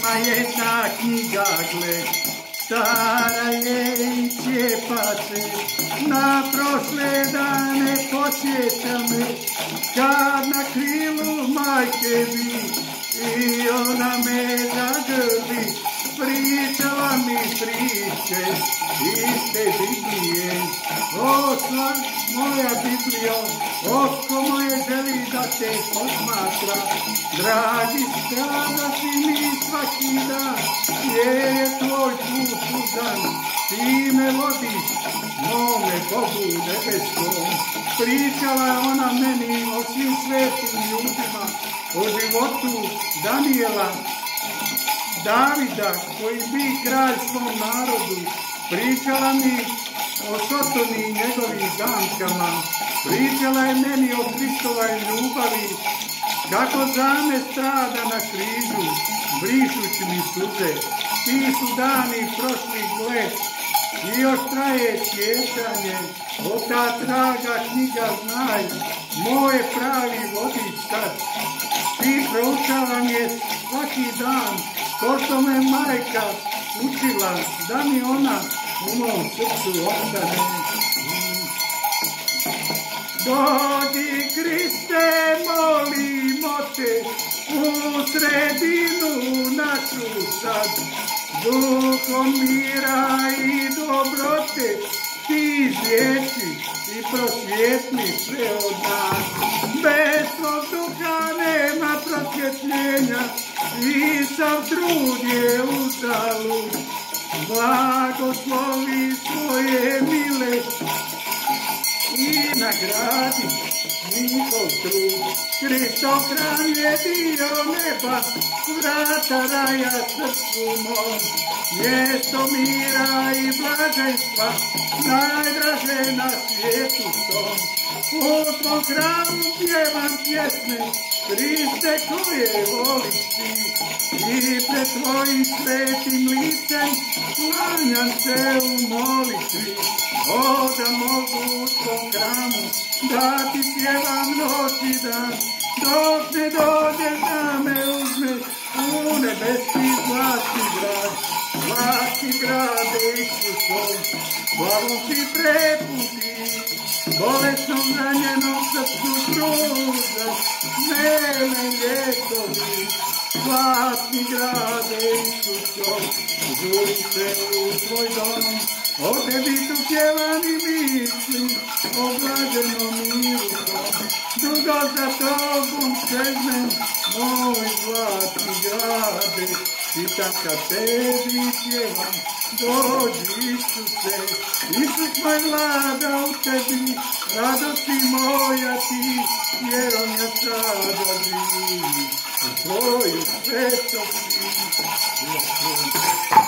Ima jedna knjiga, gled, stara je i cijepa se, na prošle dane posjeća me, kad na krilu majke bi, i ona me zagrli, pričala mi priče, iste Biblije. O, moja Biblio, oko moje da te posmatra, dragi strada si mi svaki dan, jer je tvoj put sudan, ti me vodiš, mome Bogu nebeskom. Pričala je ona meni o svim svetim ljudima, o životu Daniela, Davida, koji bi kralj svom narodu, pričala mi o Sotoni i njegovim zamkama, pričala je meni o Hristovoj ljubavi, kako zame strada na križu, brišući mi suze, ti su dani prošli gled, i još traje sjećanje, o ta traga knjiga znaj, moje pravi vodič sad, ti proučavam je svaki dan, ko što me majka učila, da mi ona mom srcu. Dođi Kriste, molimo te, u sredinu našu sad, duhom mira i dobrote, ti izliječi i prosvjetni sve od nas. Bez tvog duha nema prosvjetljenja i sav trud nagradi njihov trud. Hristo hran je dio neba, vrata raja srcu mom. Mjesto mira i blaženstva, najdraže na svijetu tom. U tvom hramu pjevam pjesme, Hriste koje voliš ti. I pred tvojim svetim licem klanjam se u molitvi. O da mogu tvom hramu da ti pjevam noć i dan. Dok ne dođeš da me uzmeš u nebeski zlatni grad. Zlatni grad Isusom, slavom ti preputi. Bolesnom ranjenom srcu ljekovi. Zlatni grade Isusom, žuri se u tvoj dom. O tebi tu pjevani misli, o blaženom miru tom. Dugo za tobom čeznem, moj zlatni grade. Čitam kad tebi pjevam, dođi Isuse. Isus moj vlada u tebi, radosti moja ti, vjerom ja sada živim. glory, Christ of Jesus.